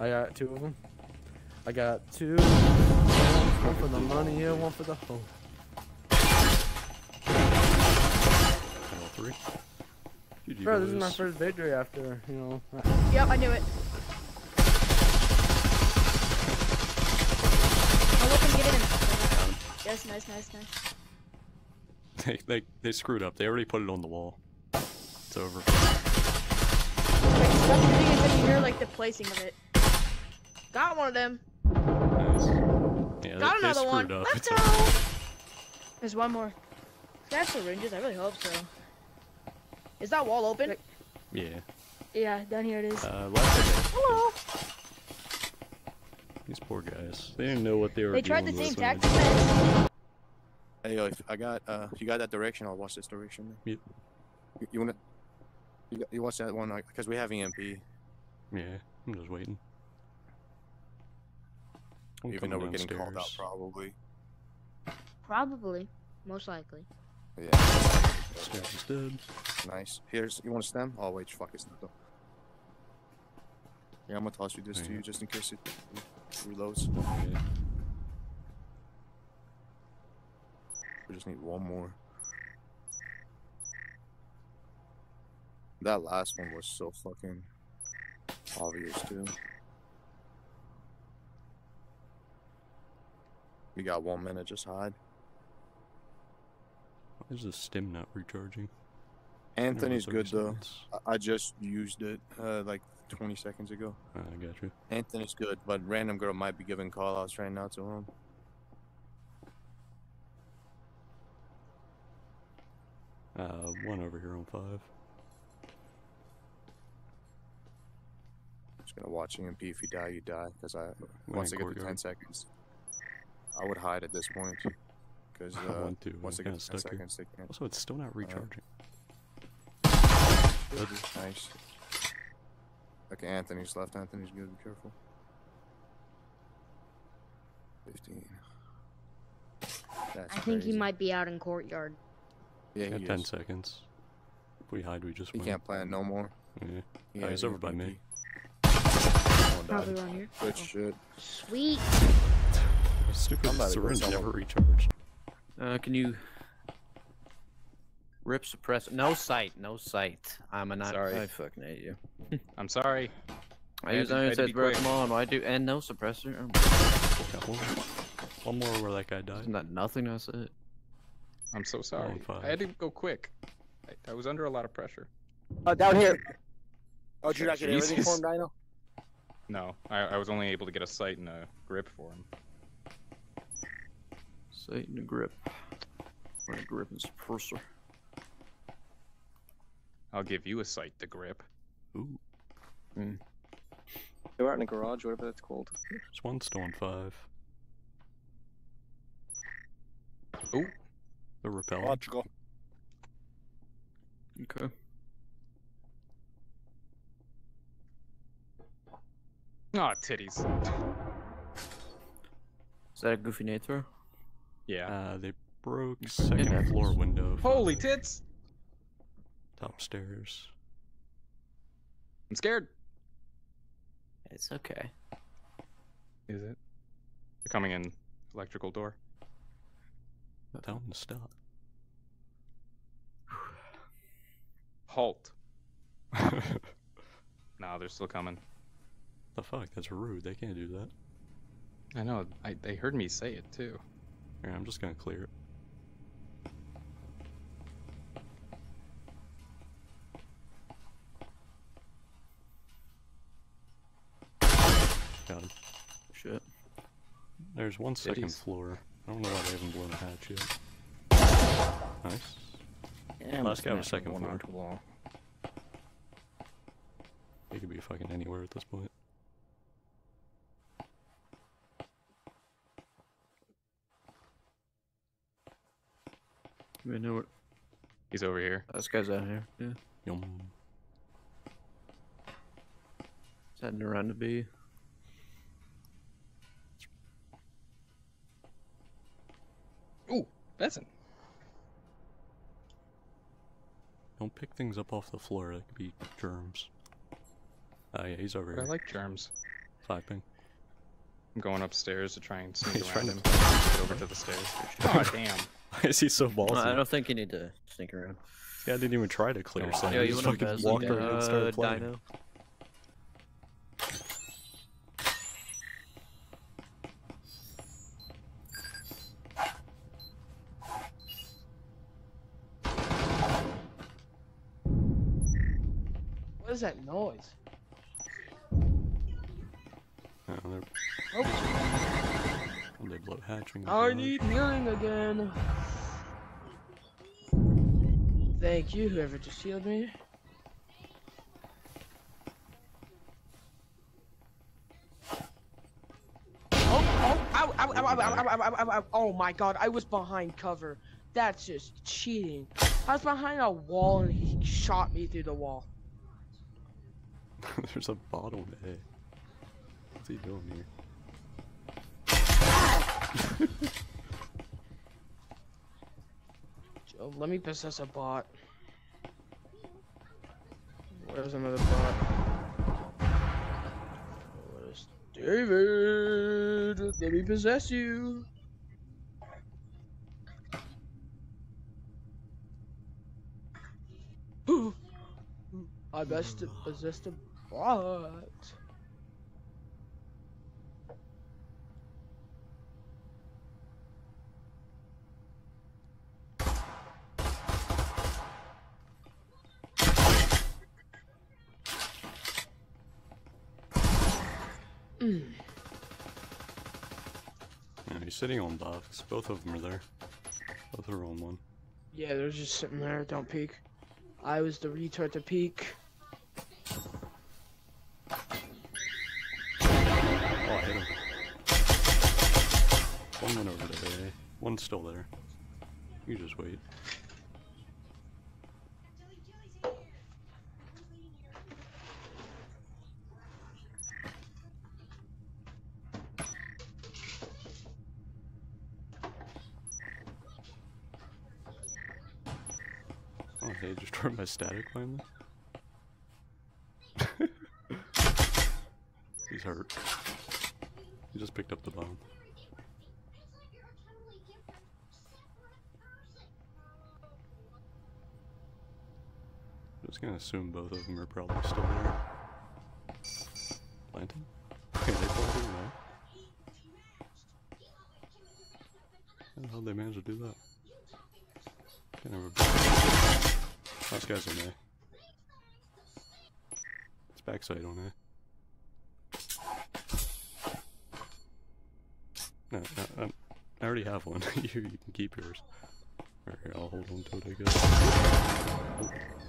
I got two of them. I got two. One for the money, yeah, one for the hoe. All three. GG, Bro, this is my first victory after, you know. Yep, I knew it. Oh, look him get in. Yes, nice, nice, nice. They, they, they screwed up. They already put it on the wall. It's over. Like, stop doing it until you hear like the placing of it. Got one of them. Nice. Yeah, Got they, they another one. up. Let's go. There's one more. That's syringes. I really hope so. Is that wall open? Yeah. Yeah, down here it is. Uh, last thing, Hello. these poor guys. They didn't know what they were They tried the same with when they tactics. Hey, yo, if I got, uh, if you got that direction, I'll watch this direction. Yep. You, you wanna, you, got- you watch that one, because we have EMP, Yeah, I'm just waiting. I'm even though we're getting called out, downstairs. probably. Probably. Most likely. Yeah. Stairs is dead. Nice. Here's, you want a stim? Oh, wait, fuck, it's not though. Yeah, I'm gonna toss you this to you on. just in case it reloads. Yeah. We just need one more. That last one was so fucking obvious too. We got one minute, just hide. Why is the stim not recharging? Anthony's good 30 though. I- just used it uh, like 20 seconds ago. I got you. Anthony's good, but random girl might be giving call outs right now to him. Uh, one over here on five. Just gonna watch EMP. If you die, you die. Because I once I get to 10 seconds, I would hide at this point. Because I uh, want to. once I'm I kinda get to 10 stuck here. seconds, they can't. Also, it's still not recharging. Nice. Okay, Anthony's left. Anthony's good. Be careful. 15. That's I think he might be out in courtyard. Yeah, Got ten is. seconds. If we hide, we just He win. can't plant no more. Yeah. He Oh, has he's over by EMP. me. Someone Probably died. around here. Good Oh. shit. Sweet. Stupid I'm about to go syringe never recharged. Uh, can you rip suppress? No sight, no sight. I'm a not. Sorry. I fucking hate you. I'm sorry. I I had use to- I Iron had to says, be bro. Come on, why do and no suppressor? Oh, Got one. One more where that guy died. Isn't that nothing? That's it. I'm so sorry. five. I had to go quick. I, I was under a lot of pressure. Oh, down here. Oh, did you Sure, not get everything for him, Dino? No, I, I was only able to get a sight and a grip for him. Sight and a grip. Or a grip and suppressor. I'll give you a sight to grip. Ooh. They were out in the garage, whatever that's called. It's one still on five. Ooh. The repel. Logical. Okay. Ah, titties. Is that a goofy nade throw? Yeah. Uh, they broke second floor window. Holy five, tits! Top stairs. I'm scared. It's okay. Is it? They're coming in electrical door. Tell them to stop. Halt. Nah, they're still coming. the fuck? That's rude. They can't do that. I know. I, they heard me say it too. Here, I'm just gonna clear it. Got him. Shit. There's one second Titties. floor. I don't know why they haven't blown a hatch yet. Nice. Yeah, Last guy was second one floor. onto the wall. He could be fucking anywhere at this point. We know what. He's over here. Oh, this guy's out here. Yeah. Yum. He's heading around to B. Ooh, pheasant. Don't pick things up off the floor. That could be germs. Oh yeah, he's over But I like germs. Five ping. I'm going upstairs to try and sneak He's around trying him. to- Get over to the stairs. Oh damn! Why is he so ballsy? I don't think you need to sneak around. Yeah, I didn't even try to clear Oh, something. Yo, I you just want to fucking invest walked in over and started uh, playing. Dino? What is that noise? Yeah, they're... Oh. They blow hatching. I need healing again. Thank you, whoever just healed me. Oh my god, I was behind cover. That's just cheating. I was behind a wall and he shot me through the wall. There's a bottle in What's he doing here? Joe, let me possess a bot. Where's another bot? Where's David? Let me possess you. I best possessed a bot. Mm. Yeah, he's sitting on buffs. Both of them are there. Both are on one. Yeah, they're just sitting there. Don't peek. I was the retard to peek. Oh, I hit him. One went over to A. One's still there. You just wait. They destroyed my static finally. He's hurt. He just picked up the bomb. Just gonna assume both of them are probably still there. Planting? Okay, they planted now. How'd they manage to do that? Can't ever. Last guy's on there. It's backside on there. No, no, um, I already have one. you, you can keep yours. Here, I'll hold on to it, I guess. Oh.